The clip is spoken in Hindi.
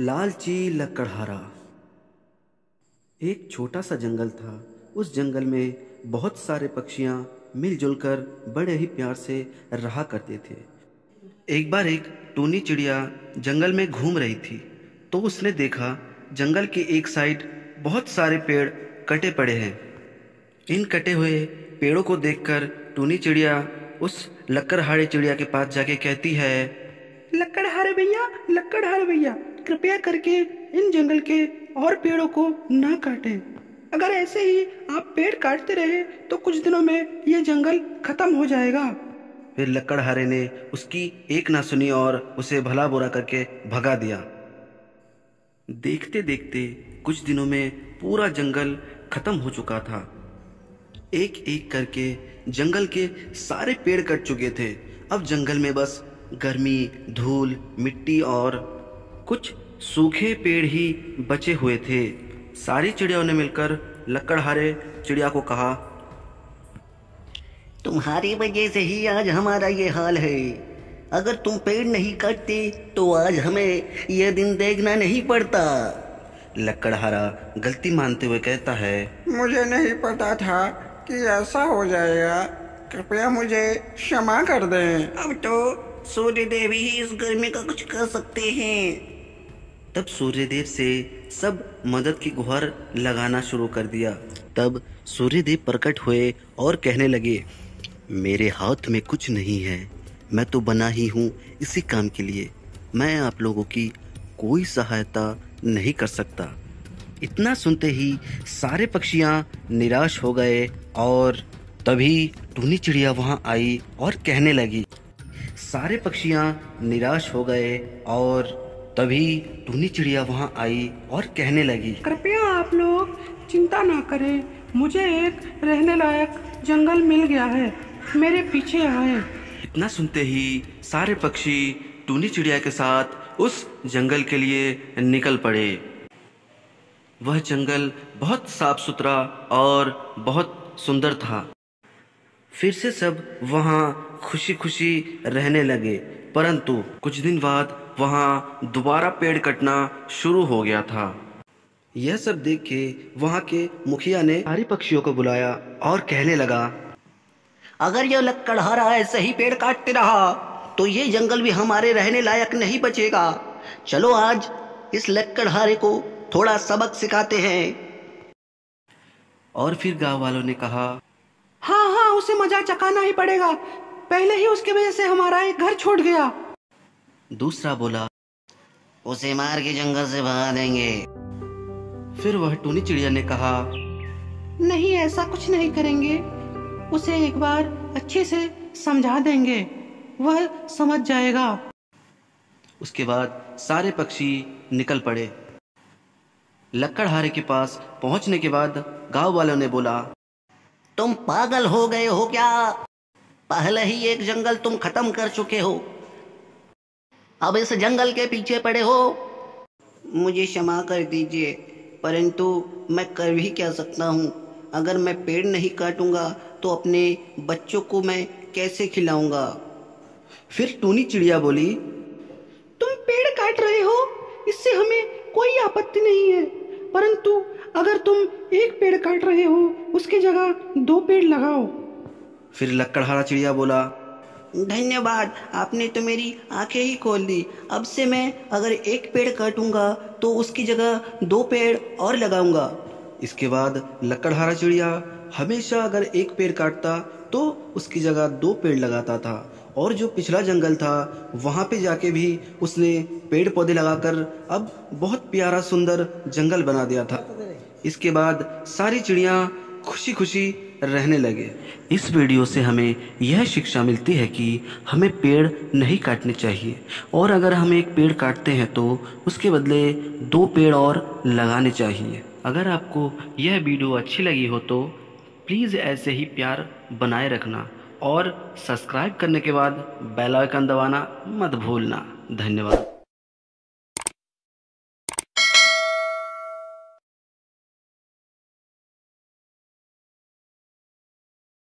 लालची लकड़हारा। एक छोटा सा जंगल था। उस जंगल में बहुत सारे पक्षियाँ मिलजुल कर बड़े ही प्यार से रहा करते थे। एक बार एक टूनी चिड़िया जंगल में घूम रही थी। तो उसने देखा, जंगल के एक साइड बहुत सारे पेड़ कटे पड़े हैं। इन कटे हुए पेड़ों को देखकर टूनी चिड़िया उस लकड़हारे चिड़िया के पास जाके कहती है, लकड़हारे भैया लकड़हारे भैया। कृपया करके इन जंगल के और पेड़ों को ना काटें। अगर ऐसे ही आप पेड़ काटते रहे तो कुछ दिनों में ये जंगल खत्म हो जाएगा। फिर लकड़हारे ने उसकी एक ना सुनी और उसे भला बुरा करके भगा दिया। देखते देखते कुछ दिनों में पूरा जंगल खत्म हो चुका था। एक एक करके जंगल के सारे पेड़ कट चुके थे। अब जंगल में बस गर्मी, धूल, मिट्टी और कुछ सूखे पेड़ ही बचे हुए थे। सारी चिड़ियाओं ने मिलकर लकड़हारे चिड़िया को कहा तुम्हारी वजह से ही आज हमारा ये हाल है। अगर तुम पेड़ नहीं काटते तो आज हमें यह दिन देखना नहीं पड़ता। लकड़हारा गलती मानते हुए कहता है मुझे नहीं पता था कि ऐसा हो जाएगा। कृपया मुझे क्षमा कर दें। अब तो सूर्य देवी ही इस गर्मी का कुछ कर सकते हैं। तब सूर्यदेव से सब मदद की गुहार लगाना शुरू कर दिया। तब सूर्यदेव प्रकट हुए और कहने लगे, मेरे हाथ में कुछ नहीं है। मैं तो बना ही हूँ इसी काम के लिए। मैं आप लोगों की कोई सहायता नहीं कर सकता। इतना सुनते ही सारे पक्षियाँ निराश हो गए और तभी टूनी चिड़िया वहाँ आई और कहने लगी सारे पक्षियाँ निराश हो गए और तभी टूनी चिड़िया वहाँ आई और कहने लगी कृपया आप लोग चिंता ना करें। मुझे एक रहने लायक जंगल मिल गया है। मेरे पीछे आए। इतना सुनते ही सारे पक्षी टूनी चिड़िया के साथ उस जंगल के लिए निकल पड़े। वह जंगल बहुत साफ़ सुथरा और बहुत सुंदर था। फिर से सब वहाँ खुशी खुशी रहने लगे। परंतु कुछ दिन बाद वहाँ दोबारा पेड़ कटना शुरू हो गया था। यह सब देख के वहाँ के मुखिया ने सारी पक्षियों को बुलाया और कहने लगा अगर यह लकड़हारा ऐसे ही पेड़ काटते रहा तो ये जंगल भी हमारे रहने लायक नहीं बचेगा। चलो आज इस लकड़हारे को थोड़ा सबक सिखाते हैं। और फिर गाँव वालों ने कहा उसे मज़ा चकाना ही पड़ेगा। पहले ही उसकी वजह से हमारा एक घर छोड़ गया। दूसरा बोला उसे मार के जंगल से भगा देंगे। फिर वह टूनी चिड़िया ने कहा नहीं ऐसा कुछ नहीं करेंगे। उसे एक बार अच्छे से समझा देंगे। वह समझ जाएगा। उसके बाद सारे पक्षी निकल पड़े। लक्कड़हारे के पास पहुँचने के बाद गाँव वालों ने बोला तुम पागल हो गए हो क्या? पहले ही एक जंगल तुम खत्म कर चुके हो। अब इस जंगल के पीछे पड़े हो। मुझे क्षमा कर दीजिए, परंतु मैं कर भी क्या सकता हूँ? अगर मैं पेड़ नहीं काटूँगा तो अपने बच्चों को मैं कैसे खिलाऊँगा? फिर टूनी चिड़िया बोली, तुम पेड़ काट रहे हो, इससे हमें कोई आपत्ति नहीं है। परंतु अगर तुम एक पेड़ काट रहे हो, उसकी जगह दो पेड़ लगाओ। फिर लकड़हारा चिड़िया बोला, धन्यवाद, आपने तो मेरी आँखें ही खोल दी। अब से मैं अगर एक पेड़ काटूँगा तो उसकी जगह दो पेड़ और लगाऊँगा। इसके बाद लकड़हारा चिड़िया हमेशा अगर एक पेड़ काटता तो उसकी जगह दो पेड़ लगाता था। और जो पिछला जंगल था, वहाँ पे जाके भी उसने पेड़ पौधे लगाकर अब बहुत प्यारा, सुंदर जंगल बना दिया था। इसके बाद सारी चिड़िया खुशी खुशी रहने लगे। इस वीडियो से हमें यह शिक्षा मिलती है कि हमें पेड़ नहीं काटने चाहिए और अगर हम एक पेड़ काटते हैं तो उसके बदले दो पेड़ और लगाने चाहिए। अगर आपको यह वीडियो अच्छी लगी हो तो प्लीज़ ऐसे ही प्यार बनाए रखना और सब्सक्राइब करने के बाद बेल आइकन दबाना मत भूलना। धन्यवाद।